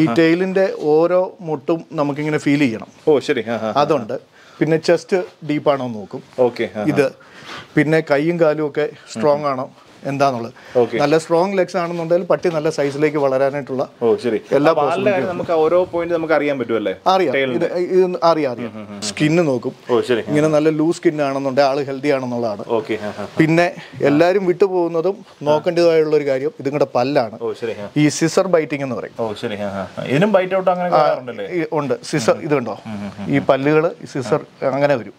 ഈ ടെയിലിന്റെ ഓരോ മുട്ടും നമുക്കിങ്ങനെ ഫീൽ ചെയ്യണം. ഓ ശരി. അതുണ്ട്. പിന്നെ ചെസ്റ്റ് ഡീപ്പാണോ നോക്കും. ഓക്കെ ഇത്. പിന്നെ കൈയും കാലും ഒക്കെ സ്ട്രോങ് ആണോ? എന്താന്നുള്ളത്. നല്ല സ്ട്രോങ് ലെഗ്സ് ആണെന്നുണ്ടെങ്കിൽ പട്ടി നല്ല സൈസിലേക്ക് വളരാനായിട്ടുള്ള എല്ലാ നമുക്ക് ഓരോ പോയിന്റ് നമുക്ക് അറിയാൻ പറ്റുമല്ലേ അറിയാം. ഇത് അറിയാം അറിയാം. സ്കിന്ന് നോക്കും. ഇങ്ങനെ നല്ല ലൂസ് സ്കിൻ ആണെന്നുണ്ടെങ്കിൽ ആൾ ഹെൽത്തി ആണെന്നുള്ളതാണ്. ഓക്കെ പിന്നെ എല്ലാരും വിട്ടുപോകുന്നതും നോക്കേണ്ടതായുള്ള ഒരു കാര്യം ഇതിങ്ങളുടെ പല്ലാണ്. ഈ സിസർ ബൈറ്റിംഗ് എന്ന് പറയും. ഇതിനും ബൈറ്റ് ഔട്ട് അങ്ങനെ ഉണ്ട്. സിസർ ഇതുണ്ടോ? ഈ പല്ലുകൾ സിസർ അങ്ങനെ വരും.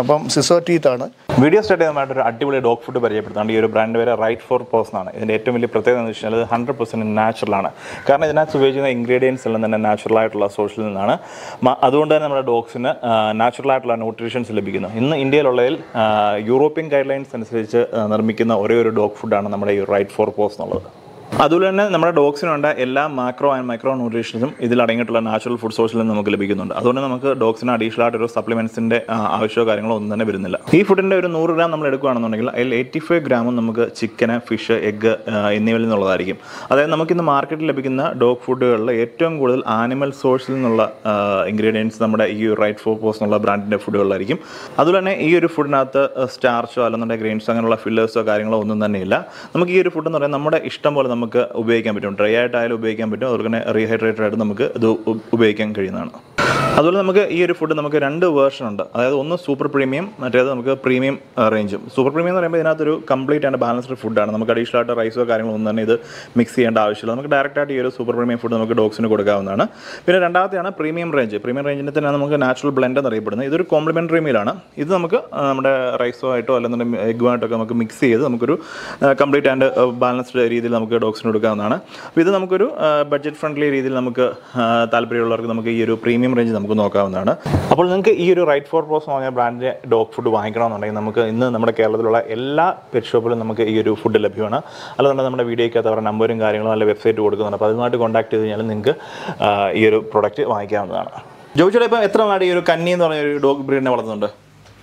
അപ്പം സിസോ ടീത്ത് ആണ് വീഡിയോ സ്റ്റാർട്ട് ചെയ്യുന്നതായിട്ട് ഒരു അടിപൊളി ഡോഗ് ഫുഡ് പരിചയപ്പെടുത്താണ്ട് ഈ ഒരു ബ്രാൻഡ് പേര് റൈറ്റ് ഫോർ പേഴ്സൺ ആണ് ഇതിന്റെ ഏറ്റവും വലിയ പ്രത്യേകത എന്ന് വെച്ചാൽ ഹൺഡ്രഡ് പെർസെന്റ് നാച്ചുറൽ ആണ്. കാരണം ഇതിനകത്ത് ഉപയോഗിക്കുന്ന ഇൻഗ്രീഡിയൻസ് എല്ലാം തന്നെ നാച്ചുറൽ ആയിട്ടുള്ള സോഷ്യൽ നിന്നാണ്. അതുകൊണ്ട് തന്നെ നമ്മുടെ ഡോഗ്സിന് നാച്ചുറൽ ആയിട്ടുള്ള ന്യൂട്രീഷൻസ് ലഭിക്കുന്നു. ഇന്ന് ഇന്ത്യയിലുള്ളതിൽ യൂറോപ്യൻ ഗൈഡ് ലൈൻസ് അനുസരിച്ച് നിർമ്മിക്കുന്ന ഒരേ ഒരു ഡോഗ് ഫുഡാണ് നമ്മുടെ ഈ റൈറ്റ് ഫോർ പേഴ്സ് എന്നുള്ളത്. അതുപോലെ തന്നെ നമ്മുടെ ഡോഗ്സിനുണ്ട എല്ലാ മാക്രോ ആൻഡ് മൈക്രോ ന്യൂട്രീഷൻസും ഇതിൽ അടങ്ങിയിട്ടുള്ള നാച്ചുറൽ ഫുഡ് സോഴ്സിൽ നിന്ന് നമുക്ക് ലഭിക്കുന്നുണ്ട്. അതുകൊണ്ട് നമുക്ക് ഡോഗ്സിന് അഡീഷണൽ ആയിട്ട് ഒരു സപ്ലിമെന്റ്സിന്റെ ആവശ്യമോ കാര്യങ്ങളോ ഒന്നും തന്നെ വരുന്നില്ല. ഈ ഫുഡിന്റെ ഒരു നൂറ് ഗ്രാം നമ്മൾ എടുക്കുകയാണെന്നുണ്ടെങ്കിൽ അതിൽ എയ്റ്റി ഫൈവ് ഗ്രാമും നമുക്ക് ചിക്കന് ഫിഷ് എഗ്ഗ് എന്നിവയിൽ നിന്നുള്ളതായിരിക്കും. അതായത് നമുക്ക് ഇന്ന് മാർക്കറ്റിൽ ലഭിക്കുന്ന ഡോഗ് ഫുഡുകളിൽ ഏറ്റവും കൂടുതൽ ആനിമൽ സോഴ്സിൽ നിന്നുള്ള ഇൻഗ്രീഡിയൻസ് നമ്മുടെ ഈ റൈറ്റ് ഫോർ പോസ് എന്നുള്ള ബ്രാൻഡിന്റെ ഫുഡുകളിലായിരിക്കും അതുപോലെ തന്നെ ഈ ഒരു ഫുഡിനകത്ത് സ്റ്റാർച്ചോ അല്ലെന്നുണ്ടെങ്കിൽ ഗ്രെയിൻസോ അങ്ങനെയുള്ള ഫില്ലേഴ്സോ കാര്യങ്ങളോ ഒന്നും തന്നെയില്ല നമുക്ക് ഈ ഒരു ഫുഡ് എന്ന് പറയുന്നത് നമ്മുടെ ഇഷ്ടം പോലെ നമുക്ക് ഉപയോഗിക്കാൻ പറ്റും. ഡ്രൈ ആയിട്ടായാലും ഉപയോഗിക്കാൻ പറ്റും. അതുപോലെ തന്നെ റീഹൈഡ്രേറ്റഡ് ആയിട്ട് നമുക്ക് ഇത് ഉപയോഗിക്കാൻ കഴിയുന്നതാണ്. അതുപോലെ നമുക്ക് ഈ ഒരു ഫുഡ് നമുക്ക് രണ്ട് വേർഷൻ ഉണ്ട്. അതായത് ഒന്ന് സൂപ്പർ പ്രീമിയം മറ്റേത് നമുക്ക് പ്രീമിയം റേഞ്ചും സൂപ്പർ പ്രീമിയം എന്ന് പറയുമ്പോൾ ഇതിനകത്തൊരു കംപ്ലീറ്റ് ആൻഡ് ബാലൻസ്ഡ് ഫുഡാണ് നമുക്ക് അഡീഷണൽ ആയിട്ട് റൈസോ കാര്യങ്ങളോ ഒന്നും തന്നെ ഇത് മിക്സ് ചെയ്യേണ്ട ആവശ്യമില്ല. നമുക്ക് ഡയറക്റ്റ് ആയിട്ട് ഈ ഒരു സൂപ്പർ പ്രീമിയം ഫുഡ് നമുക്ക് ഡോഗ്സിന് കൊടുക്കാവുന്നതാണ്. പിന്നെ രണ്ടാമത്തെയാണ് പ്രീമിയം റേഞ്ച് പ്രീമിയം റേഞ്ചിന്റെ തന്നെ നമുക്ക് നാച്ചുറൽ ബ്ലെൻഡ് എന്നറിയപ്പെടുന്നത്. ഇതൊരു കോംപ്ലിമെന്ററി മീലാണ് ഇത് നമുക്ക് നമ്മുടെ റൈസോ ആയിട്ടോ അല്ലെന്നുണ്ടെങ്കിൽ എഗ്ഗുമായിട്ടൊക്കെ നമുക്ക് മിക്സ് ചെയ്ത് നമുക്കൊരു കംപ്ലീറ്റ് ആൻഡ് ബാലൻസ്ഡ് രീതിയിൽ നമുക്ക് ഡോഗ്സിന് കൊടുക്കാവുന്നതാണ്. അപ്പോൾ ഇത് നമുക്കൊരു ബഡ്ജറ്റ് ഫ്രണ്ട്ലി രീതിയിൽ നമുക്ക് താല്പര്യമുള്ളവർക്ക് നമുക്ക് ഈ ഒരു പ്രീമിയം റേഞ്ച് നമുക്ക് നോക്കാവുന്നതാണ്. അപ്പോൾ നിങ്ങൾക്ക് ഈ ഒരു റൈറ്റ് ഫോർ പ്രോസ് എന്ന് പറഞ്ഞ ബ്രാൻഡിന്റെ ഡോഗ് ഫുഡ് വാങ്ങിക്കണമെന്നുണ്ടെങ്കിൽ നമുക്ക് ഇന്ന് നമ്മുടെ കേരളത്തിലുള്ള എല്ലാ പെറ്റ് ഷോപ്പിലും നമുക്ക് ഈ ഒരു ഫുഡ് ലഭ്യമാണ്. അല്ലാതെ നമ്മുടെ വീഡിയോയ്ക്കകത്ത് അവരുടെ നമ്പറും കാര്യങ്ങളും നല്ല വെബ്സൈറ്റ് കൊടുക്കുന്നുണ്ട്. അപ്പോൾ അതുമായിട്ട് കോൺടാക്ട് ചെയ്ത് കഴിഞ്ഞാൽ നിങ്ങൾക്ക് ഈ ഒരു പ്രൊഡക്റ്റ് വാങ്ങിക്കാവുന്നതാണ്. ജോജിയുടെ ഇപ്പോൾ എത്ര നാട് ഈ ഒരു കന്നി എന്ന് പറഞ്ഞ ഒരു ഡോഗ് ബ്രീഡിനെ വളർത്തുന്നുണ്ട്?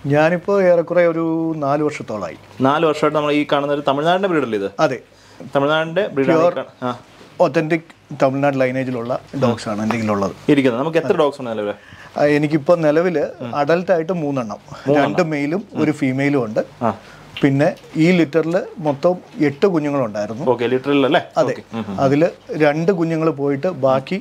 ഞാനിപ്പോൾ ഏറെക്കുറെ ഒരു നാല് വർഷത്തോളമായി നാല് വർഷമായിട്ട് നമ്മൾ ഈ കാണുന്ന ഒരു തമിഴ്നാടിന്റെ ബ്രീഡല്ലേ ഇത്? അതെ. തമിഴ്നാടിന്റെ ബ്രീഡ് ആ. ഒത്തന്റിക് തമിഴ്നാട് ലൈനേജിലുള്ള ഡോഗ്സ് ആണ് എന്റെ ഉള്ളത് ഇരിക്കുന്നത്. നമുക്ക് എത്ര ഡോഗ്സ് ഉണ്ട് നിലവിൽ എനിക്കിപ്പോൾ നിലവിൽ അഡൽട്ട് ആയിട്ട് മൂന്നെണ്ണം. രണ്ട് മെയിലും ഒരു ഫീമെയിലും ഉണ്ട്. പിന്നെ ഈ ലിറ്ററിൽ മൊത്തം എട്ട് കുഞ്ഞുങ്ങളുണ്ടായിരുന്നു. ലിറ്ററിൽ അല്ലേ? അതെ. അതിൽ രണ്ട് കുഞ്ഞുങ്ങൾ പോയിട്ട് ബാക്കി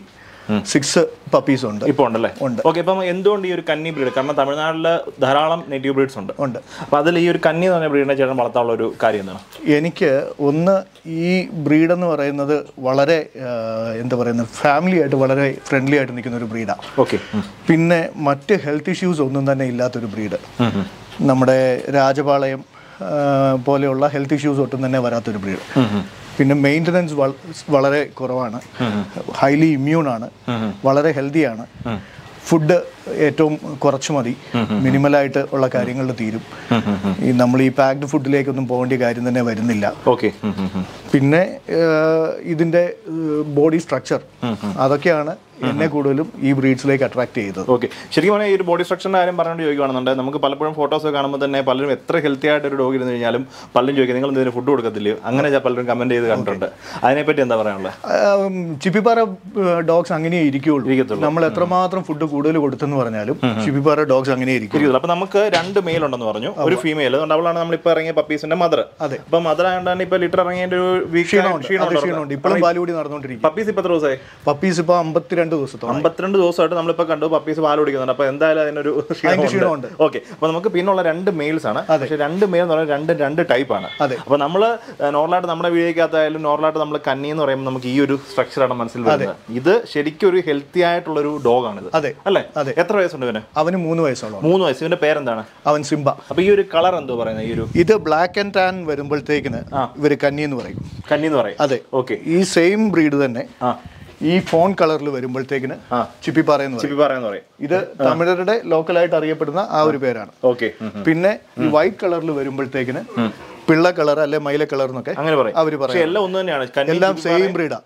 സിക്സ് പപ്പീസ് ഉണ്ട്. ഇപ്പോൾ ഉണ്ടല്ലേ? ഉണ്ട്. ഓക്കെ ഇപ്പം എന്തുകൊണ്ട് ഈ ഒരു കന്നി ബ്രീഡ്? കാരണം തമിഴ്നാട്ടിൽ ധാരാളം നെറ്റീവ് ബ്രീഡ്സ് ഉണ്ട്. ഉണ്ട്. അപ്പോൾ അതിൽ ഈ ഒരു കന്നി എന്ന് പറഞ്ഞ ബ്രീഡിനെ ചേട്ടൻ വളർത്താനുള്ള ഒരു കാര്യം എന്താണ്? എനിക്ക് ഒന്ന് ഈ ബ്രീഡ് എന്ന് പറയുന്നത് വളരെ എന്താ പറയുന്നത് ഫാമിലി ആയിട്ട് വളരെ ഫ്രണ്ട്ലി ആയിട്ട് നിൽക്കുന്ന ഒരു ബ്രീഡാണ് ഓക്കെ പിന്നെ മറ്റ് ഹെൽത്ത് ഇഷ്യൂസ് ഒന്നും തന്നെ ഇല്ലാത്തൊരു ബ്രീഡ് നമ്മുടെ രാജപാളയം പോലെയുള്ള ഹെൽത്ത് ഇഷ്യൂസ് ഒട്ടും തന്നെ വരാത്തൊരു ബ്രീഡ് പിന്നെ മെയിന്റനൻസ് വളരെ കുറവാണ്. ഹൈലി ഇമ്മ്യൂൺ ആണ് വളരെ ഹെൽത്തിയാണ്. ഫുഡ് ഏറ്റവും കുറച്ച് മതി. മിനിമലായിട്ട് ഉള്ള കാര്യങ്ങളിൽ തീരും. ഈ നമ്മൾ ഈ പാക്ഡ് ഫുഡിലേക്കൊന്നും പോകേണ്ട കാര്യം തന്നെ വരുന്നില്ല. ഓക്കെ. പിന്നെ ഇതിന്റെ ബോഡി സ്ട്രക്ചർ അതൊക്കെയാണ് എന്നെ കൂടുതലും ഈ ബ്രീഡ്സിലേക്ക് അട്രാക്ട് ചെയ്തത്. ഓക്കെ. ശരിക്കും പറഞ്ഞാൽ ഈ ഒരു ബോഡി സ്ട്രക്ചറിന്റെ കാര്യം പറഞ്ഞുകൊണ്ട് ചോദിക്കുകയാണെന്നുണ്ട് നമുക്ക് പലപ്പോഴും ഫോട്ടോസ് കാണുമ്പോൾ തന്നെ പലരും എത്ര ഹെൽത്തി ആയിട്ട് ഒരു ഡോഗ് ഇരുന്ന് കഴിഞ്ഞാലും പലരും ചോദിക്കും നിങ്ങൾ ഇതിന് ഫുഡ് കൊടുക്കത്തില്ല അങ്ങനെ പലരും കമന്റ് ചെയ്ത് കണ്ടിട്ടുണ്ട്. അതിനെപ്പറ്റി എന്താ പറയാനുള്ളത്? ചിപ്പിപ്പാറ ഡോഗ്സ് അങ്ങനെ ഇരിക്കുകയുള്ളൂ ഇരിക്കത്തുള്ളൂ. നമ്മൾ എത്രമാത്രം ഫുഡ് കൂടുതൽ കൊടുത്തെന്ന് പറഞ്ഞാലും ഷിബിപാറ ഡോഗ്സ് അങ്ങനെ ഇരിക്കും. അപ്പൊ നമുക്ക് രണ്ട് മെയിൽ ഉണ്ടെന്ന് പറഞ്ഞു. ഒരു ഫീമെയിൽ അവളാണ് നമ്മളിപ്പോ ഇറങ്ങിയ പപ്പീസിന്റെ മദർ അതെ. അപ്പൊ മദർ ആയതുകൊണ്ട് തന്നെ ഇപ്പൊ ലിറ്റർ ഇറങ്ങിയതിന്റെ ഒരു ക്ഷീണമുണ്ട്. ഇപ്പോഴും പാലുകൂടി നടന്നുകൊണ്ടിരിക്കും. പപ്പീസ് ഇപ്പൊ എത്ര ദിവസമായി പപ്പീസ് ഇപ്പൊ അമ്പത്തിരണ്ട് ദിവസത്തോളം അമ്പത്തിരണ്ട് ദിവസമായിട്ട് നമ്മളിപ്പോ കണ്ടു പപ്പീസ് പാൽ കുടിക്കുന്നുണ്ട് അപ്പൊ എന്തായാലും അതിനൊരു ക്ഷീണമുണ്ട്. ഓക്കെ അപ്പൊ നമുക്ക് പിന്നുള്ള രണ്ട് മെയിൽസ് ആണ്. പക്ഷേ രണ്ട് മെയിൽ എന്ന് പറഞ്ഞാൽ രണ്ട് രണ്ട് ടൈപ്പ് ആണ്. അതെ. അപ്പൊ നമ്മൾ നോർമലായിട്ട് നമ്മുടെ വീഡിയോക്കകത്തായാലും നോർമലായിട്ട് നമ്മൾ കന്നി എന്ന് പറയുമ്പോൾ നമുക്ക് ഈ ഒരു സ്ട്രക്ചറാണ് മനസ്സിൽ വരുന്നത്. ഇത് ശരിക്കും ഒരു ഹെൽത്തി ആയിട്ടുള്ള ഒരു ഡോഗ് ആണ് അതെ. അല്ലേ? അതെ. എത്ര വയസ്സുണ്ട് ഇവന്? അവന് മൂന്ന് വയസ്സുള്ള. മൂന്ന് വയസ്സ്. ഇവന്റെ പേരെന്താണ്? അവൻ സിംബ. അപ്പൊ ഈ ഒരു കളർ എന്തോ പറയുന്നത് ഈ ഒരു ഇത് ബ്ലാക്ക് ആൻഡ് ടാൻ വരുമ്പോഴത്തേക്കിന് ഇവർ കന്നി എന്ന് പറയും. കന്നി എന്ന് പറയും. അതെ. ഓക്കെ. ഈ സെയിം ബ്രീഡ് തന്നെ ആ. ഈ ഫോൺ കളറിൽ വരുമ്പോഴത്തേക്കിന്. ചിപ്പിപ്പാറ എന്ന് പറയാന്ന് പറയും. ഇത് തമിഴരുടെ ലോക്കലായിട്ട് അറിയപ്പെടുന്ന ആ ഒരു പേരാണ്. ഓക്കെ. പിന്നെ ഈ വൈറ്റ് കളറിൽ വരുമ്പോഴത്തേക്കിന് പിള്ള കളർ അല്ലെ മൈല കളർ എന്നൊക്കെ അങ്ങനെ പറയും. എല്ലാം ഒന്ന് തന്നെയാണ്. എല്ലാം സെയിം ബ്രീഡാ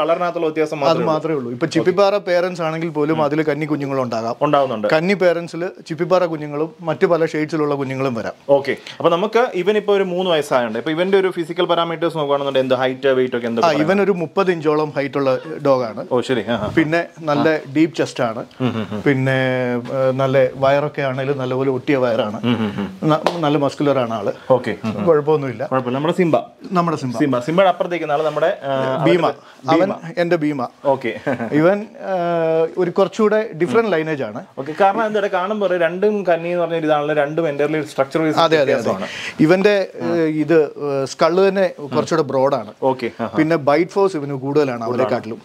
കളറിനകത്തുള്ള വ്യത്യാസം അത് മാത്രമേ ഉള്ളൂ. ഇപ്പൊ ചിപ്പിപ്പാറ പേരൻസ് ആണെങ്കിൽ പോലും അതിൽ കന്നി കുഞ്ഞുങ്ങളുണ്ടാകാം ഉണ്ടാകുന്നുണ്ട് കന്നി പേരൻസിൽ ചിപ്പിപ്പാറ കുഞ്ഞുങ്ങളും മറ്റു പല ഷെയ്ഡ്സിലുള്ള കുഞ്ഞുങ്ങളും വരാം. ഓക്കെ. അപ്പൊ നമുക്ക് ഇവൻ ഇപ്പൊ ഒരു മൂന്ന് വയസ്സായുണ്ട് ഇപ്പൊ ഇവന്റെ ഒരു ഫിസിക്കൽ പാരാമീറ്റേഴ്സ് നോക്കുകയാണെന്നുണ്ടെങ്കിൽ എന്ത് ഹൈറ്റ് വെയിറ്റ് ഒക്കെ എന്താ ഇവൻ ഒരു മുപ്പത് ഇഞ്ചോളം ഹൈറ്റ് ഉള്ള ഡോഗാണ് ഓ ശരി. പിന്നെ നല്ല ഡീപ് ചെസ്റ്റ് ആണ്. പിന്നെ നല്ല വയറൊക്കെ ആണെങ്കിലും നല്ലപോലെ ഒട്ടിയ വയറാണ്. നല്ല മസ്കുലർ ആണ് ആൾ. ഓക്കെ. കുഴപ്പമൊന്നുമില്ല. നമ്മുടെ സിംബ. നമ്മുടെ സിംബ. സിംബ. സിംബയുടെ അപ്പുറത്തേക്ക് നാളെ നമ്മുടെ ഭീമ അവൻ എന്റെ ഭീമ ഓക്കെ. ഇവൻ ഒരു കുറച്ചുകൂടെ ഡിഫറെന്റ് ലൈനേജ് ആണ്. ഓക്കെ. കാരണം എന്താ കാണുമ്പോൾ രണ്ടും കന്നി എന്ന് പറഞ്ഞ ഇതാണല്ലോ രണ്ടും എന്റർലി സ്ട്രക്ചർ അതെ അതെ അതെ. ഇവന്റെ ഇത് സ്കൾ തന്നെ കുറച്ചുകൂടെ ബ്രോഡാണ് ഓക്കെ. പിന്നെ ബൈറ്റ് ഫോഴ്സ് ഇവന് കൂടുതലാണ് അവരെക്കാട്ടിലും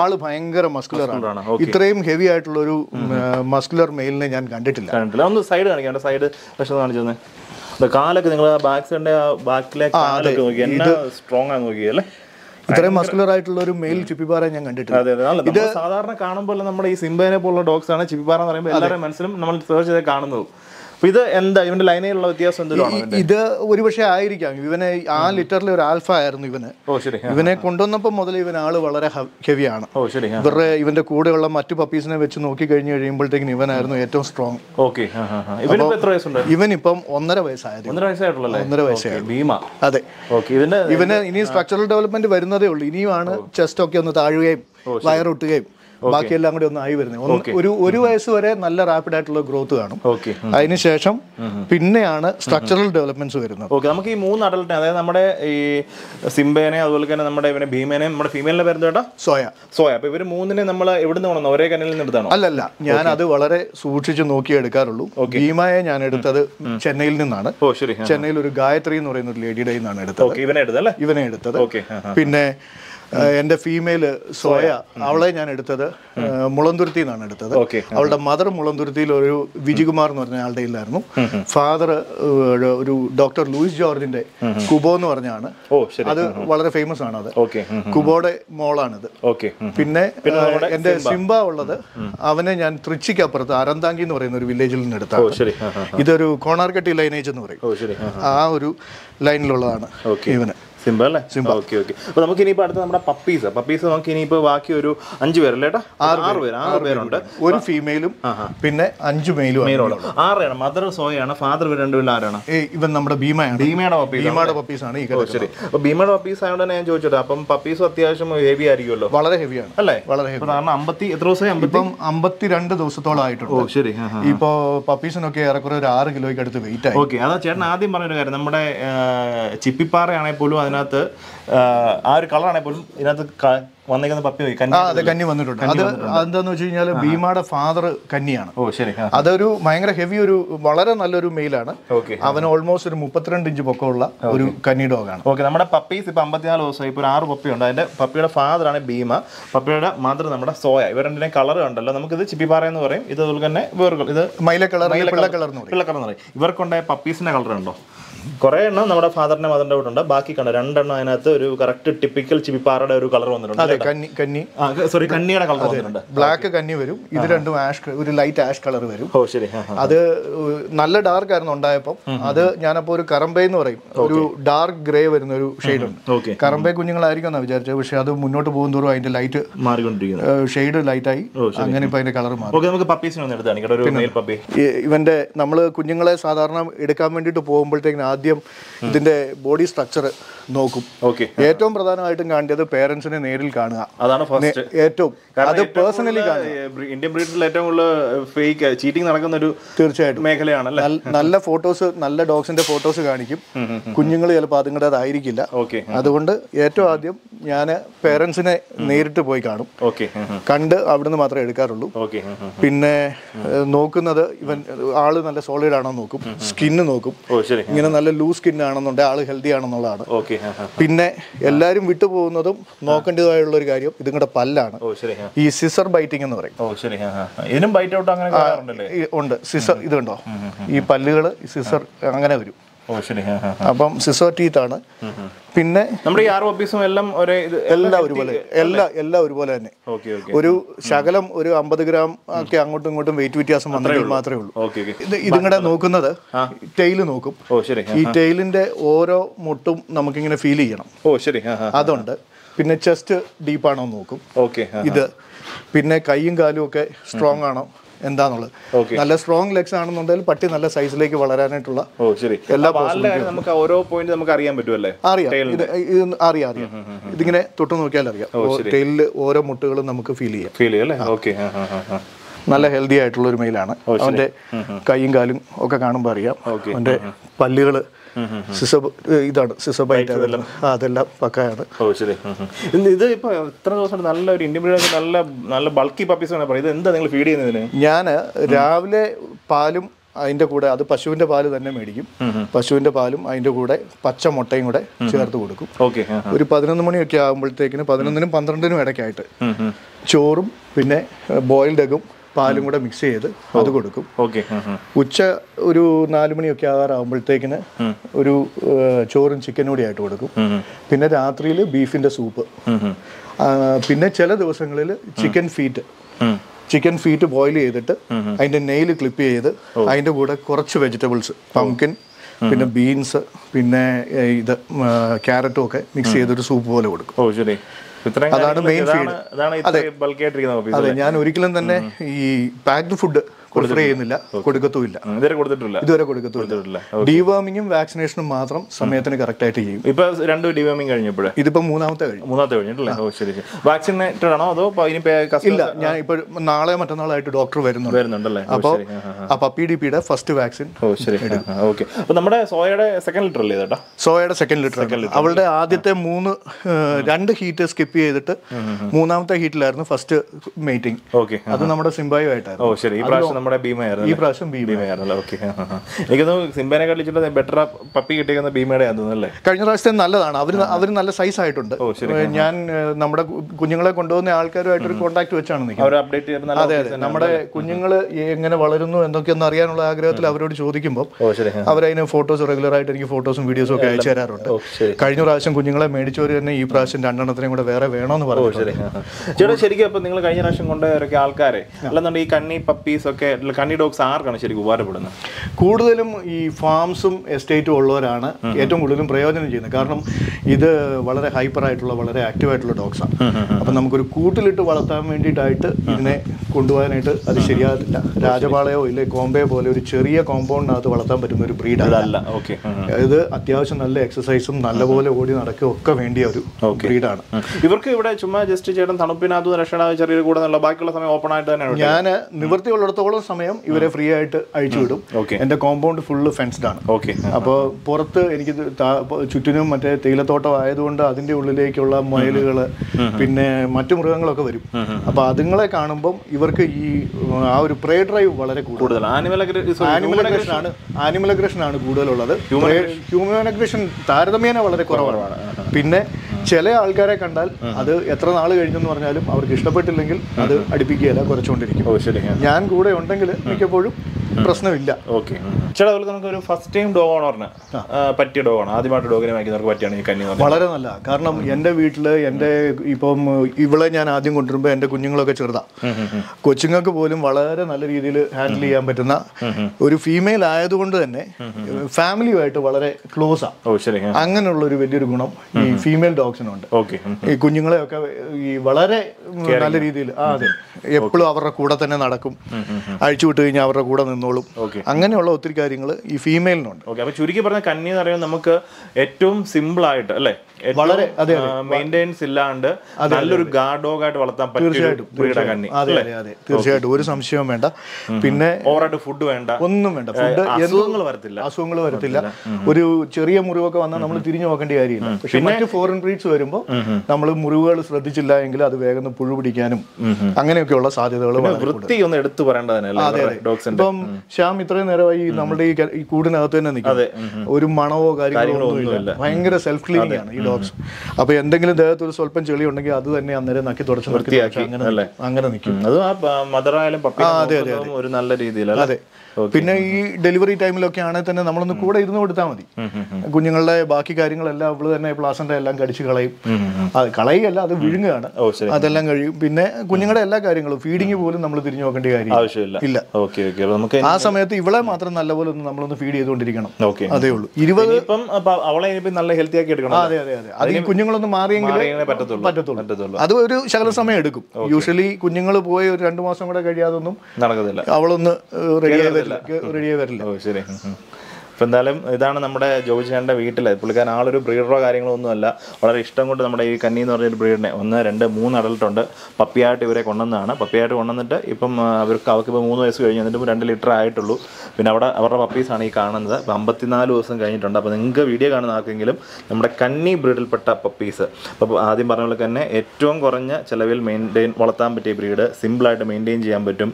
ആൾ ഭയങ്കര മസ്കുലർ ആണ്, ഇത്രയും ഹെവി ആയിട്ടുള്ള ഒരു മസ്കുലർ മെയിലിനെ ഞാൻ കണ്ടിട്ടില്ല. കണ്ടിട്ടില്ല. ഒന്ന് സൈഡ് കാണിക്കാം. സൈഡ് പക്ഷേ കാണിച്ചു കാലൊക്കെ നിങ്ങൾ ബാക്ക് സൈഡിന്റെ ബാക്കിലെ കാലൊക്കെ നോക്കി എന്നാ സ്ട്രോങ് ആണ് നോക്കിയല്ലേ ഇത്രയും മസ്കുലർ ആയിട്ടുള്ള ഒരു മെയിൽ ചുപ്പിപ്പാറ ഞാൻ കണ്ടിട്ടുണ്ട്. നല്ല സാധാരണ കാണുമ്പോൾ നമ്മുടെ ഈ സിംബേനെ പോലുള്ള ഡോഗ്സ് ആണ് ചുപ്പിപ്പാറ എന്ന് പറയുമ്പോൾ എല്ലാവരുടെ മനസ്സിലും നമ്മൾ സെർച്ച് ചെയ്ത് കാണുന്നത്. അപ്പൊ ഇത് എന്താ? ഇവന്റെ ലൈനിലുള്ള വ്യത്യാസം എന്തെങ്കിലും ഇത് ഒരുപക്ഷെ ആയിരിക്കാം. ഇവനെ ആ ലിറ്ററിലെ ഒരു ആൽഫ ആയിരുന്നു ഇവന്. ഇവനെ കൊണ്ടുവന്നപ്പോൾ മുതൽ ഇവൻ ആൾ വളരെ ഹെവിയാണ്. ഇവരുടെ ഇവന്റെ കൂടെയുള്ള മറ്റു പപ്പീസിനെ വെച്ച് നോക്കി കഴിഞ്ഞ് കഴിയുമ്പോഴത്തേക്കും ഇവനായിരുന്നു ഏറ്റവും സ്ട്രോങ് ഓക്കെ. ഇവൻ ഇപ്പം ഒന്നര വയസ്സായത്. ഒന്നര ഭീമ. അതെ. ഇവന് ഇവന് ഇനി സ്ട്രക്ചറൽ ഡെവലപ്മെന്റ് വരുന്നതേ ഉള്ളൂ. ഇനിയുമാണ് ചെസ്റ്റ് ഒക്കെ ഒന്ന് താഴുകയും വയറൊട്ടുകയും. ബാക്കിയെല്ലാം കൂടി ഒന്ന് ആയി വരുന്നത് ഒരു ഒരു വയസ്സ് വരെ നല്ല റാപ്പിഡ് ആയിട്ടുള്ള ഗ്രോത്ത് കാണും. അതിനുശേഷം പിന്നെയാണ് സ്ട്രക്ചറൽ ഡെവലപ്മെന്റ്സ് വരുന്നത്. ഓക്കെ. നമുക്ക് ഈ മൂന്ന് അഡൽട്ടിനെ അതായത് നമ്മുടെ ഈ സിംബേനെ അതുപോലെ തന്നെ നമ്മുടെ ഇവനെ ഭീമേനെ നമ്മുടെ ഫീമെയിലിന്റെ പേര് ചേട്ടാ? സോയ. സോയ. അപ്പൊ ഇവർ മൂന്നിനെ നമ്മൾ എവിടുന്ന് വേണം ഒരേ കനലിൽ നിന്ന് എടുത്താണോ? അല്ലല്ല. ഞാൻ അത് വളരെ സൂക്ഷിച്ച് നോക്കി എടുക്കാറുള്ളൂ. ഭീമയെ ഞാൻ എടുത്തത് ചെന്നൈയിൽ നിന്നാണ്. ചെന്നൈയിൽ ഒരു ഗായത്രി എന്ന് പറയുന്ന ഒരു ലേഡിയുടെ നിന്നാണ് എടുത്തത്. ഇവനെ എടുത്തല്ലേ ഇവനെ എടുത്തത്. ഓക്കെ. പിന്നെ എന്റെ ഫീമെയിൽ സോയ അവളെ ഞാൻ എടുത്തത് മുളന്തുരുത്തി നിന്നാണ് എടുത്തത്. അവളുടെ മദർ മുളന്തുരുത്തിയിൽ ഒരു വിജികുമാർ എന്ന് പറഞ്ഞ ആളുടെ ഇല്ലായിരുന്നു. ഫാദർ ഒരു ഡോക്ടർ ലൂയിസ് ജോർജിന്റെ കുബോ എന്ന് പറഞ്ഞാണ്. അത് വളരെ ഫേമസ് ആണ് അത്. കുബോടെ കുബോയുടെ മോളാണിത് പിന്നെ എന്റെ സിംബ. ഉള്ളത് അവനെ ഞാൻ തൃച്ചിക്ക് അപ്പുറത്ത് അരന്താങ്കി എന്ന് പറയുന്ന ഒരു വില്ലേജിൽ നിന്ന് എടുത്താണ്. ആ. ഇതൊരു കോണാർക്കട്ടി ലൈനേജ് എന്ന് പറയും. ആ ഒരു ലൈനിലുള്ളതാണ് ഇവന്. സിംബ അല്ലേ? ഓക്കെ ഓക്കെ അപ്പൊ നമുക്ക് ഇനിയിപ്പോ അടുത്ത നമ്മുടെ പപ്പീസ് പപ്പീസ് നമുക്ക് ഇനിയിപ്പോ ബാക്കി ഒരു അഞ്ച് പേരല്ലേ ഏട്ടാ ആറ് പേര്. ആറ് പേരുണ്ട്. ഒരു ഫീമെയിലും പിന്നെ അഞ്ച് മെയിലും ആറാണ് മദർ സോയാണ് ഫാദർ രണ്ടുപേരും ആരാണ്? ഇവൻ നമ്മുടെ ഭീമയാണ്. ഭീമയുടെ പപ്പീസ് ഭീമയുടെ പപ്പീസ് ആണ് ഈ ശരി. അപ്പൊ ഭീമയുടെ പപ്പീസ് ആയതുകൊണ്ട് തന്നെ ഞാൻ ചോദിച്ചത് അപ്പം പപ്പീസും അത്യാവശ്യം ഹെവി ആയിരിക്കുമല്ലോ? വളരെ ഹെവിയാണ് അല്ലേ? വളരെ ഹെവി കാരണം അമ്പത്തി എത്ര അമ്പത്തി? ഇപ്പം അമ്പത്തിരണ്ട് ദിവസത്തോളം ആയിട്ടുണ്ട്. ഓ ശരി. ഇപ്പൊ പപ്പീസിനൊക്കെ ഏറെക്കുറെ ഒരു ആറ് കിലോയ്ക്ക് അടുത്ത് വെയിറ്റ് ആയി. ഓക്കെ അതാ ചേട്ടൻ ആദ്യം പറഞ്ഞൊരു കാര്യം. നമ്മുടെ ചിപ്പിപ്പാറയാണെങ്കിൽ പോലും അതിനകത്ത് ആ, ഒരു കളറാണെ പോലും ഇതിനകത്ത് വന്നേക്കുന്ന പപ്പി പോയി. കന്നി അതെ കന്നി വന്നിട്ടുണ്ട്. അത് അതെന്താന്ന് വെച്ച് കഴിഞ്ഞാൽ ഭീമയുടെ ഫാദർ കന്നിയാണ്. ഓ ശരി. അതൊരു ഭയങ്കര ഹെവി ഒരു വളരെ നല്ലൊരു മെയിലാണ് ഓക്കെ അവന് ഓൾമോസ്റ്റ് ഒരു മുപ്പത്തിരണ്ട് ഇഞ്ച് പൊക്കമുള്ള ഒരു കന്നി ഡോഗാണ് ഓക്കെ നമ്മുടെ പപ്പീസ് ഇപ്പൊ അമ്പത്തിനാല് ദിവസമായി. ഇപ്പൊ ഒരു ആറ് പപ്പിയുണ്ട് അതിന്റെ പപ്പിയുടെ ഫാദർ ആണ് ഭീമ. പപ്പിയുടെ മദർ നമ്മുടെ സോയ. ഇവർ രണ്ടിനെ കളർ കണ്ടല്ലോ. നമുക്കിത് ചിപ്പിപ്പാറ എന്ന് പറയും. ഇത് അതുപോലെ തന്നെ വേറെ ഇത് മൈല കളർ പിള്ള കളർ പിള്ള കളർ എന്ന് പറയും. ഇവർക്കുണ്ടായ പപ്പീസിന്റെ കളർ ഉണ്ടോ? കുറെ എണ്ണം നമ്മുടെ ഫാദറിന്റെ മദറിന്റെ കൂടെ ഉണ്ട്. ബാക്കി കണ്ട രണ്ടെണ്ണം അതിനകത്ത് ഒരു കറക്റ്റ് ടിപ്പിക്കൽ ചിപ്പിപ്പാറയുടെ ഒരു കളർ വന്നിട്ടുണ്ട്. കന്നി കന്നി. സോറി കണ്ണിയുടെ കളർ വന്നിട്ടുണ്ട്. ബ്ലാക്ക് കന്നി വരും. ഇത് രണ്ടും ആഷ് ഒരു ലൈറ്റ് ആഷ് കളർ വരും. ഓ ശരി. അത് നല്ല ഡാർക്ക് ആയിരുന്നു ഉണ്ടായപ്പോൾ അത് ഞാനപ്പോ ഒരു കറമ്പേ എന്ന് പറയും. ഒരു ഡാർക്ക് ഗ്രേ വരുന്ന ഒരു ഷെയ്ഡ് ഉണ്ട്. കറമ്പേ കുഞ്ഞുങ്ങളായിരിക്കും എന്നാ വിചാരിച്ചത്. പക്ഷെ അത് മുന്നോട്ട് പോകുന്തോറും അതിന്റെ ലൈറ്റ് ഷെയ്ഡ് ലൈറ്റായി അങ്ങനെ ഇപ്പൊ അതിന്റെ കളർ മാറി. നമുക്ക് പപ്പീസിനെ ഇവന്റെ നമ്മൾ കുഞ്ഞുങ്ങളെ സാധാരണ എടുക്കാൻ വേണ്ടിട്ട് പോകുമ്പോഴത്തേക്കിന് ആദ്യം ഇതിന്റെ ബോഡി സ്ട്രക്ചർ നോക്കും. ഏറ്റവും പ്രധാനമായിട്ടും കാണേണ്ടത് പേരൻസിനെ നേരിൽ കാണുക. അതാണ് ഏറ്റവും. അത് പേഴ്സണലി ഇന്ത്യൻ ബ്രീഡിൽ ഏറ്റവും കൂടുതൽ ഫേക്ക് ചീറ്റിംഗ് നടക്കുന്ന ഒരു തീർച്ചയായിട്ടും. മേഖലയാണ് നല്ല ഫോട്ടോസ് നല്ല ഡോഗ്സിന്റെ ഫോട്ടോസ് കാണിക്കും. കുഞ്ഞുങ്ങൾ ചിലപ്പോൾ അതുങ്ങളുടേതായിരിക്കില്ല ഓക്കെ. അതുകൊണ്ട് ഏറ്റവും ആദ്യം ഞാൻ പേരൻസിനെ നേരിട്ട് പോയി കാണും. ഓക്കെ. കണ്ട് അവിടുന്ന് മാത്രമേ എടുക്കാറുള്ളൂ. ഓക്കെ. പിന്നെ നോക്കുന്നത് ഇവൻ ആൾ നല്ല സോളിഡ് ആണോ നോക്കും. സ്കിന്ന് നോക്കും. ഇങ്ങനെ നല്ല ലൂസ് സ്കിൻ ആണെന്നുണ്ടെങ്കിൽ ആൾ ഹെൽത്തി ആണെന്നുള്ളതാണ്. ഓക്കെ പിന്നെ എല്ലാവരും വിട്ടുപോകുന്നതും നോക്കേണ്ടതായുള്ള ഒരു കാര്യം ഇതുങ്ങളുടെ പല്ലാണ്. ഈ സിസർ ബൈറ്റിംഗ് എന്ന് പറയും. ഇതിനും ബൈറ്റ് ഔട്ട് അങ്ങനെ ഉണ്ട്. സിസർ ഇതുണ്ടോ? ഈ പല്ലുകൾ സിസർ അങ്ങനെ വരും. അപ്പം സിസോ ടീത്ത് ആണ്. പിന്നെ നമ്മുടെ ഈ ആറ് പപ്പീസും എല്ലാം ഒരേ എല്ലാം ഒരുപോലെ. എല്ലാം എല്ലാം ഒരുപോലെ തന്നെ. Okay okay. ഒരു ശകലം ഒരു അമ്പത് ഗ്രാം ഒക്കെ അങ്ങോട്ടും ഇങ്ങോട്ടും വെയിറ്റ് വ്യത്യാസം വന്നെങ്കിൽ മാത്രമേ ഉള്ളൂ. Okay okay. ഇത് ഇതിങ്ങടെ നോക്കുന്നത് ടെയിൽ നോക്കും. ഓ ശരി. ഈ ടെയിലിന്റെ ഓരോ മുട്ടും നമുക്കിങ്ങനെ ഫീൽ ചെയ്യണം. ഓ ശരി. അതുണ്ട്. പിന്നെ ചെസ്റ്റ് ഡീപ്പാണോ നോക്കും. ഓക്കെ ഇത്. പിന്നെ കൈയും കാലും ഒക്കെ സ്ട്രോങ് ആണോ? എന്താന്നുള്ളത്. നല്ല സ്ട്രോങ് ലെഗ്സ് ആണെന്നുണ്ടെങ്കിൽ പട്ടി നല്ല സൈസിലേക്ക് വളരാനായിട്ടുള്ള എല്ലാ നമുക്ക് ഓരോ പോയിന്റ് നമുക്ക് അറിയാൻ പറ്റുമല്ലേ? അറിയാം. ഇത് അറിയാം അറിയാം. ഇതിങ്ങനെ തൊട്ട് നോക്കിയാൽ അറിയാം. ടെയിലിൽ ഓരോ മുട്ടുകളും നമുക്ക് ഫീൽ ചെയ്യാം. ഫീൽ ചെയ്യാം അല്ലേ? ഓക്കെ നല്ല ഹെൽത്തി ആയിട്ടുള്ള ഒരു മെയിലാണ് അവന്റെ കൈയും കാലും ഒക്കെ കാണുമ്പോൾ അറിയാം. അവന്റെ പല്ലുകൾ സിസബ് ഇതാണ് സിസോബൈറ്റ് അതെല്ലാം അതെല്ലാം പക്കയാണ്. ഇത് ഇപ്പൊ എത്ര ദിവസം നല്ല ഒരു ഇന്ത്യൻ നല്ല നല്ല ബൾക്കി പപ്പീസ് ആണ് പറയുന്നത്. എന്താ നിങ്ങൾ ഫീഡ് ചെയ്യുന്നതിന് ഞാൻ രാവിലെ പാലും അതിന്റെ കൂടെ അത് പശുവിന്റെ പാൽ തന്നെ മേടിക്കും. പശുവിന്റെ പാലും അതിന്റെ കൂടെ പച്ച മുട്ടയും കൂടെ ചേർത്ത് കൊടുക്കും. ഒരു പതിനൊന്ന് മണിയൊക്കെ ആകുമ്പോഴത്തേക്കിന് പതിനൊന്നിനും പന്ത്രണ്ടിനും ഇടയ്ക്കായിട്ട് ചോറും പിന്നെ ബോയിൽഡ് എഗും പാലും കൂടെ മിക്സ് ചെയ്ത് അത് കൊടുക്കും. ഓക്കെ. ഉച്ച ഒരു നാല് മണിയൊക്കെ ആകാറാകുമ്പോഴത്തേക്കിന് ഒരു ചോറും ചിക്കനും കൂടി ആയിട്ട് കൊടുക്കും. പിന്നെ രാത്രിയിൽ ബീഫിന്റെ സൂപ്പ് പിന്നെ ചില ദിവസങ്ങളിൽ chicken feet chicken feet boil ചെയ്തിട്ട് അതിന്റെ നെയിൽ ക്ലിപ്പ് ചെയ്ത് അതിന്റെ കൂടെ കുറച്ച് വെജിറ്റബിൾസ് പംകിൻ പിന്നെ ബീൻസ് പിന്നെ ഇത് ക്യാരറ്റും ഒക്കെ മിക്സ് ചെയ്തൊരു സൂപ്പ് പോലെ കൊടുക്കും. ഓ ശരി. ഇത്രയും അതാണ് മെയിൻ ഫീഡ് അതെ. ഞാൻ ഒരിക്കലും തന്നെ ഈ പാക്ഡ് ഫുഡ് പ്രിഫർ ചെയ്യുന്നില്ല കൊടുക്കത്തുമില്ല. ഇതുവരെ കൊടുത്തിട്ടില്ല. ഇതുവരെ കൊടുക്കത്തുമില്ല. ഡിവേമിങ്ങും വാക്സിനേഷനും മാത്രം സമയത്തിന് കറക്റ്റ് ആയിട്ട് ചെയ്യും. ഇപ്പൊ രണ്ട് ഡിവോമിങ് കഴിഞ്ഞപ്പോഴേ? ഇതിപ്പോ മൂന്നാമത്തെ കഴിഞ്ഞു. മൂന്നാമത്തെ കഴിഞ്ഞിട്ടല്ലേ? ഓ ശരി വാക്സിനേറ്റഡ് ആണോ അതോ പ- ഇല്ല ഞാൻ ഇപ്പൊ നാളെ മറ്റന്നാളായിട്ട് ഡോക്ടർ വരുന്നുണ്ട്. വരുന്നുണ്ടല്ലേ? ഓ അപ്പോ ആ. ആ ഡി പിയുടെ ഫസ്റ്റ് വാക്സിൻ ഓ ശരി. ഓക്കെ അപ്പൊ നമ്മുടെ സോയയുടെ സെക്കൻഡ് ലിറ്റർ അല്ലേ ചേട്ടാ സോയയുടെ സെക്കൻഡ് ലിറ്റർ അവളുടെ ആദ്യത്തെ മൂന്ന് രണ്ട് ഹീറ്റ് സ്കിപ്പ് ചെയ്തിട്ട് മൂന്നാമത്തെ ഹീറ്റിലായിരുന്നു ഫസ്റ്റ് മീറ്റിംഗ് ഓക്കെ അത് നമ്മുടെ സിംബായോ ഓ ആയിട്ടായിരുന്നു ശരി. ഈ പ്രാവശ്യം നമ്മുടെ ഭീമയായിരുന്നു ഈ പ്രാവശ്യം ഭീമയായിരുന്നല്ലോ? ഓക്കെ എനിക്ക് സിംബനെ കളിച്ചിട്ട് ബെറ്റർ പപ്പി കിട്ടിയിരിക്കുന്ന ഭീമയുടെ ആണെന്ന് അല്ലേ? കഴിഞ്ഞ പ്രാവശ്യത്തെ നല്ലതാണ്. അവർ അവർ നല്ല സൈസ് ആയിട്ടുണ്ട്. ഞാൻ നമ്മുടെ കുഞ്ഞുങ്ങളെ കൊണ്ടുപോകുന്ന ആൾക്കാരുമായിട്ടൊരു കോൺടാക്ട് വെച്ചാണ് അപ്ഡേറ്റ് അതെ അതെ. നമ്മുടെ കുഞ്ഞുങ്ങൾ എങ്ങനെ വളരുന്നു എന്നൊക്കെയൊന്ന് അറിയാനുള്ള ആഗ്രഹത്തിൽ അവരോട് ചോദിക്കുമ്പോൾ അവരതിന് ഫോട്ടോസ് റെഗുലർ ആയിട്ട് എനിക്ക് ഫോട്ടോസും വീഡിയോസും ഒക്കെ അയച്ചു തരാറുണ്ട്. കഴിഞ്ഞ പ്രാവശ്യം കുഞ്ഞുങ്ങളെ മേടിച്ചവർ തന്നെ ഈ പ്രാവശ്യം രണ്ടെണ്ണത്തിനും കൂടെ വേറെ വേണമെന്ന് പറഞ്ഞു. ചേട്ടാ ശരിക്കും അപ്പൊ നിങ്ങൾ കഴിഞ്ഞ പ്രാവശ്യം കൊണ്ടുപോയ ആൾക്കാരെ അല്ലെന്നുണ്ടെങ്കിൽ ഈ കണ്ണി പപ്പീസ് ഒക്കെ അല്ല, കണ്ണി ഡോഗ്സ് ആർക്കാണ് ശരിക്കും ഉപകാരപ്പെടുന്നത്? കൂടുതലും ഈ ഫാംസും എസ്റ്റേറ്റും ഉള്ളവരാണ് ഏറ്റവും കൂടുതലും പ്രയോജനം ചെയ്യുന്നത്. കാരണം ഇത് വളരെ ഹൈപ്പർ ആയിട്ടുള്ള വളരെ ആക്റ്റീവ് ആയിട്ടുള്ള ഡോഗ്സ് ആണ്. അപ്പം നമുക്കൊരു കൂട്ടിലിട്ട് വളർത്താൻ വേണ്ടിയിട്ടായിട്ട് ഇതിനെ കൊണ്ടുപോകാനായിട്ട് അത് ശരിയാകത്തില്ല. രാജപാളയോ ഇല്ലെ കോമ്പയോ പോലെ ഒരു ചെറിയ കോമ്പൗണ്ടിനകത്ത് വളർത്താൻ പറ്റുന്ന ഒരു ബ്രീഡ് അല്ല. ഓക്കെ ഇത് അത്യാവശ്യം നല്ല എക്സസൈസും നല്ലപോലെ ഓടി നടക്കുകയും ഒക്കെ വേണ്ടിയ ഒരു ബ്രീഡാണ് ഇവർക്ക് ഇവിടെ ചുമ്മാ ജസ്റ്റ് ചേട്ടൻ തണുപ്പിനകത്ത് രക്ഷണ ചെറിയൊരു കൂടെ ബാക്കിയുള്ള സമയം ഓപ്പൺ ആയിട്ട് തന്നെയാണ് ഞാൻ നിവൃത്തിയുള്ളിടത്തോളം സമയം ഇവരെ ഫ്രീ ആയിട്ട് അഴിച്ചു വിടും. എന്റെ എന്റെ കോമ്പൗണ്ട് ഫുള്ള് ഫെൻസ്ഡ് ആണ്. ഓക്കെ. അപ്പോൾ പുറത്ത് എനിക്ക് ചുറ്റിനും മറ്റേ തേയിലത്തോട്ടം ആയതുകൊണ്ട് അതിന്റെ ഉള്ളിലേക്കുള്ള മുയലുകൾ പിന്നെ മറ്റു മൃഗങ്ങളൊക്കെ വരും. അപ്പൊ അതുങ്ങളെ കാണുമ്പം ഇവർക്ക് ഈ ആ ഒരു പ്രേ ഡ്രൈവ് വളരെ കൂടുതൽ. ആനിമൽ അഗ്രഷൻ ആണ്. ആനിമൽ അഗ്രഷൻ ആണ് കൂടുതലുള്ളത്. ഹ്യൂമൻ അഗ്രഷൻ താരതമ്യേന വളരെ കുറവാണ്. പിന്നെ ചില ആൾക്കാരെ കണ്ടാൽ അത് എത്ര നാൾ കഴിഞ്ഞെന്ന് പറഞ്ഞാലും അവർക്ക് ഇഷ്ടപ്പെട്ടില്ലെങ്കിൽ അത് അടുപ്പിക്കുകയല്ല കുറച്ചുകൊണ്ടിരിക്കും. ഞാൻ കൂടെ ഉണ്ടെങ്കിൽ മിക്കപ്പോഴും പ്രശ്നമില്ല. ഓക്കെ. ചേട്ടാ അതുപോലെ നമുക്ക് ഒരു ഫസ്റ്റ് ടൈം ഡോഗ് ഓണറിന് പറ്റിയ ഡോഗാണ് ആദ്യമായിട്ട് ഡോഗിനെ വാങ്ങിക്കുന്നവർക്ക് പറ്റിയാണ് ഈ കന്നി വളരെ നല്ല. കാരണം എന്റെ വീട്ടിൽ എന്റെ ഇപ്പം ഇവളെ ഞാൻ ആദ്യം കൊണ്ടുവരുമ്പോൾ എന്റെ കുഞ്ഞുങ്ങളൊക്കെ ചെറുതാ. കൊച്ചുങ്ങൾക്ക് പോലും വളരെ നല്ല രീതിയിൽ ഹാൻഡിൽ ചെയ്യാൻ പറ്റുന്ന ഒരു ഫീമെയിൽ ആയതുകൊണ്ട് തന്നെ ഫാമിലിയുമായിട്ട് വളരെ ക്ലോസ് ആണ് അങ്ങനെയുള്ള ഒരു വലിയൊരു ഗുണം ഈ ഫീമെയിൽ ഡോഗ്സിനുണ്ട് ഈ കുഞ്ഞുങ്ങളെയൊക്കെ ഈ വളരെ നല്ല രീതിയിൽ. ആ അതെ. എപ്പോഴും അവരുടെ കൂടെ തന്നെ നടക്കും. അഴിച്ചു വിട്ട് കഴിഞ്ഞാൽ അവരുടെ കൂടെ നിന്നോളും. അങ്ങനെയുള്ള ഒത്തിരി കാര്യങ്ങൾ ഈ ഫീമെയിലിനുണ്ട്. ഓക്കെ. അപ്പൊ ചുരുക്കി പറഞ്ഞ കന്നി എന്ന് പറയുമ്പോൾ നമുക്ക് ഏറ്റവും സിമ്പിൾ ആയിട്ട് അല്ലേ? വളരെ, അതെ, മെയിന്റെയിൻസ് ഇല്ലാണ്ട് നല്ലൊരു ഗാർഡ് ഡോഗ് ആയിട്ട് വളർത്താൻ അതെ തീർച്ചയായിട്ടും. ഒരു സംശയവും വേണ്ട. പിന്നെ ഓവറായിട്ട് ഫുഡ് വേണ്ട. ഒന്നും വേണ്ട. ഫുഡ് അസുഖങ്ങൾ വരത്തില്ല. അസുഖങ്ങൾ വരത്തില്ല. ഒരു ചെറിയ മുറിവൊക്കെ വന്നാൽ നമ്മൾ തിരിഞ്ഞു നോക്കേണ്ട കാര്യമില്ല. പക്ഷെ മറ്റ് ഫോറിൻ ബ്രീഡ്സ് വരുമ്പോൾ നമ്മൾ മുറിവുകൾ ശ്രദ്ധിച്ചില്ല എങ്കിൽ അത് വേഗം പുഴു പിടിക്കാനും അങ്ങനെയൊക്കെയുള്ള സാധ്യതകൾ വൃത്തി ഒന്ന് എടുത്തു ഇപ്പം ശ്യാം ഇത്രയും നേരമായി നമ്മുടെ ഈ കൂടിനകത്ത് തന്നെ നിൽക്കും ഒരു മണവോ കാര്യങ്ങളോ ഒന്നുമില്ല. ഭയങ്കര സെൽഫ് ക്ലീനിങ് ആണ് ഈ ഡോഗ്സ്. അപ്പൊ എന്തെങ്കിലും ദേഹത്ത് ഒരു സ്വല്പം ചെളി ഉണ്ടെങ്കിൽ അത് തന്നെ അന്നേരം നക്കി തുടച്ച് വൃത്തിയാക്കി അങ്ങനെ അങ്ങനെ നിൽക്കും അതെ മദറായാലും പപ്പി ഒരു നല്ല രീതിയിൽ അതെ. പിന്നെ ഈ ഡെലിവറി ടൈമിലൊക്കെ ആണെങ്കിൽ തന്നെ നമ്മളൊന്ന് കൂടെ ഇരുന്ന് കൊടുത്താൽ മതി. കുഞ്ഞുങ്ങളുടെ ബാക്കി കാര്യങ്ങളെല്ലാം അവൾ തന്നെ പ്ലാസന്റ എല്ലാം കടിച്ച് കളയും. അത് കളയുകയല്ല അത് വിഴുങ്ങുകയാണ്. അതെല്ലാം കഴിയും. പിന്നെ കുഞ്ഞുങ്ങളുടെ എല്ലാ കാര്യങ്ങളും ഫീഡിങ് പോലും നമ്മൾ തിരിഞ്ഞു നോക്കേണ്ട കാര്യം ആവശ്യമില്ല. ഇല്ല. ഓക്കെ ഓക്കെ നമുക്ക് ആ സമയത്ത് ഇവളെ മാത്രം നല്ലപോലെ ഒന്ന് നമ്മളൊന്ന് ഫീഡ് ചെയ്തുകൊണ്ടിരിക്കണം. അതേ ഉള്ളൂ. ഇരുപത് അവളെ നല്ല ഹെൽത്തി ആക്കി എടുക്കണം അതെ അതെ അതെ. അത് ഈ കുഞ്ഞുങ്ങളൊന്ന് മാറിയെങ്കിൽ പറ്റത്തുള്ളൂ. അത് ഒരു ശകല സമയം എടുക്കും. യൂഷ്വലി കുഞ്ഞുങ്ങൾ പോയി ഒരു രണ്ടു മാസം കൂടെ കഴിയാതൊന്നും നടക്കത്തില്ല. അവളൊന്ന് റെഡിയായി വരില്ല. റെഡിയായി അപ്പോൾ എന്തായാലും ഇതാണ് നമ്മുടെ ജോജിയാന്റെ വീട്ടിൽ പുള്ളിക്കാരൻ ആളൊരു ബ്രീഡറോ കാര്യങ്ങളോ ഒന്നുമല്ല വളരെ ഇഷ്ടം കൊണ്ട് നമ്മുടെ ഈ കന്നി എന്ന് പറഞ്ഞൊരു ബ്രീഡിനെ ഒന്ന് രണ്ട് മൂന്ന് അടലിട്ടുണ്ട് പപ്പിയായിട്ട് ഇവരെ കൊണ്ടുവന്നതാണ്. പപ്പിയായിട്ട് കൊണ്ടുവന്നിട്ട് ഇപ്പം അവർക്ക് അവർക്ക് ഇപ്പോൾ മൂന്ന് വയസ്സ് കഴിഞ്ഞ്. എന്നിട്ട് രണ്ട് ലിറ്റർ ആയിട്ടുള്ളൂ. പിന്നെ അവിടെ അവരുടെ പപ്പീസാണ് ഈ കാണുന്നത്. അപ്പോൾ അമ്പത്തിനാല് ദിവസം കഴിഞ്ഞിട്ടുണ്ട്. അപ്പോൾ നിങ്ങൾക്ക് വീഡിയോ കാണുന്ന ആർക്കെങ്കിലും നമ്മുടെ കന്നി ബ്രീഡിൽപ്പെട്ട പപ്പീസ്. അപ്പോൾ ആദ്യം പറഞ്ഞ പോലെ തന്നെ ഏറ്റവും കുറഞ്ഞ ചിലവിൽ മെയിന്റെയിൻ വളർത്താൻ പറ്റിയ ബ്രീഡ് സിമ്പിളായിട്ട് മെയിന്റെയിൻ ചെയ്യാൻ പറ്റും.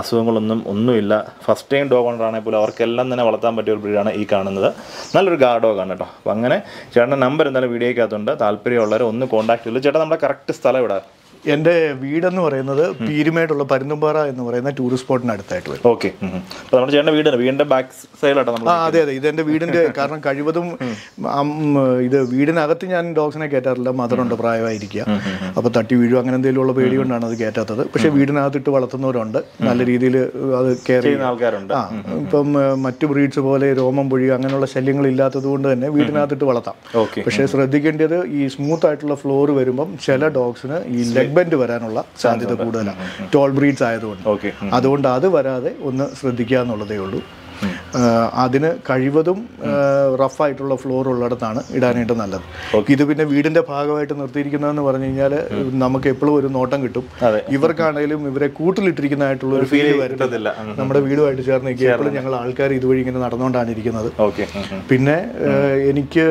അസുഖങ്ങളൊന്നും ഒന്നുമില്ല. ഫസ്റ്റ് ടൈം ഡോഗ് ഓണറാണെങ്കിൽ പോലും അവർക്കെല്ലാം തന്നെ വളർത്താൻ പറ്റിയ ഒരു ബ്രീഡാണ് ഈ കാണുന്നത്. നല്ലൊരു ഗാർഡോഗാണ് കേട്ടോ. അപ്പോൾ അങ്ങനെ ചേട്ടന്റെ നമ്പർ എന്തായാലും വീഡിയോയ്ക്കകത്തുണ്ട്. താല്പര്യമുള്ളവർ ഒന്ന് കോൺടാക്ട് ചെയ്തു ചേട്ടാ നമ്മുടെ കറക്റ്റ് സ്ഥലം ഇവിടെ എന്റെ വീടെന്ന് പറയുന്നത് പീരുമേടുള്ള പരുന്തുംപാറ എന്ന് പറയുന്ന ടൂറിസ്റ്റ് സ്പോട്ടിന് അടുത്തായിട്ട് വരും. ഓക്കെ അപ്പോൾ നമ്മുടെ ചേട്ടന്റെ വീടാണ് വീടിന്റെ ബാക്ക് സൈഡിലാട്ടോ നമ്മൾ ആ അതെ അതെ. ഇതെന്റെ വീടിന്റെ കാരണം കഴിവതും ഇത് വീടിനകത്ത് ഞാൻ ഡോഗ്സിനെ കയറ്റാറില്ല. മദറുണ്ട് പ്രായമായിരിക്കുക. അപ്പൊ തട്ടി വീഴും അങ്ങനെ എന്തെങ്കിലും ഉള്ള പേടി കൊണ്ടാണ് അത് കയറ്റാത്തത്. പക്ഷെ വീടിനകത്തിട്ട് വളർത്തുന്നവരുണ്ട്. നല്ല രീതിയിൽ അത് കെയർ ചെയ്യുന്ന ആൾക്കാരുണ്ട്. ആ ഇപ്പം മറ്റു ബ്രീഡ്സ് പോലെ രോമം പൊഴി അങ്ങനെയുള്ള ശല്യങ്ങൾ ഇല്ലാത്തത് കൊണ്ട് തന്നെ വീടിനകത്തിട്ട് വളർത്താം. പക്ഷെ പക്ഷേ ശ്രദ്ധിക്കേണ്ടത് ഈ സ്മൂത്ത് ആയിട്ടുള്ള ഫ്ലോർ വരുമ്പം ചില ഡോഗ്സിന് ഈ ലെഗ് ബെൻഡ് വരാനുള്ള സാധ്യത കൂടുതലാണ്. ടോൾ ബ്രീഡ്സ് ആയതുകൊണ്ട്. അതുകൊണ്ട് അത് വരാതെ ഒന്ന് ശ്രദ്ധിക്കുക എന്നുള്ളതേ ഉള്ളൂ. അതിന് കഴിവതും റഫായിട്ടുള്ള ഫ്ലോർ ഉള്ളിടത്താണ് ഇടാനായിട്ട് നല്ലത്. ഇത് പിന്നെ വീടിന്റെ ഭാഗമായിട്ട് നിർത്തിയിരിക്കുന്നതെന്ന് പറഞ്ഞു കഴിഞ്ഞാൽ നമുക്ക് എപ്പോഴും ഒരു നോട്ടം കിട്ടും. ഇവർക്കാണെങ്കിലും ഇവരെ കൂട്ടിലിട്ടിരിക്കുന്നതായിട്ടുള്ള ഒരു ഫീൽ വരും നമ്മുടെ വീടുമായിട്ട് ചേർന്ന് നിൽക്കുക എപ്പോഴും ഞങ്ങൾ ആൾക്കാർ ഇതുവഴി ഇങ്ങനെ നടന്നുകൊണ്ടാണ് ഇരിക്കുന്നത്. പിന്നെ എനിക്ക്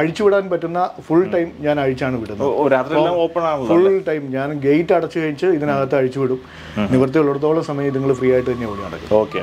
അഴിച്ചുവിടാൻ പറ്റുന്ന ഫുൾ ടൈം ഞാൻ അഴിച്ചാണ് വിടുന്നത്. ഫുൾ ടൈം ഞാൻ ഗേറ്റ് അടച്ചു കഴിച്ച് ഇതിനകത്ത് അഴിച്ചുവിടും നിവൃത്തിയുള്ളിടത്തോളം സമയം ഇതുങ്ങൾ ഫ്രീ ആയിട്ട് തന്നെ ഓടി നടക്കും. ഓക്കെ.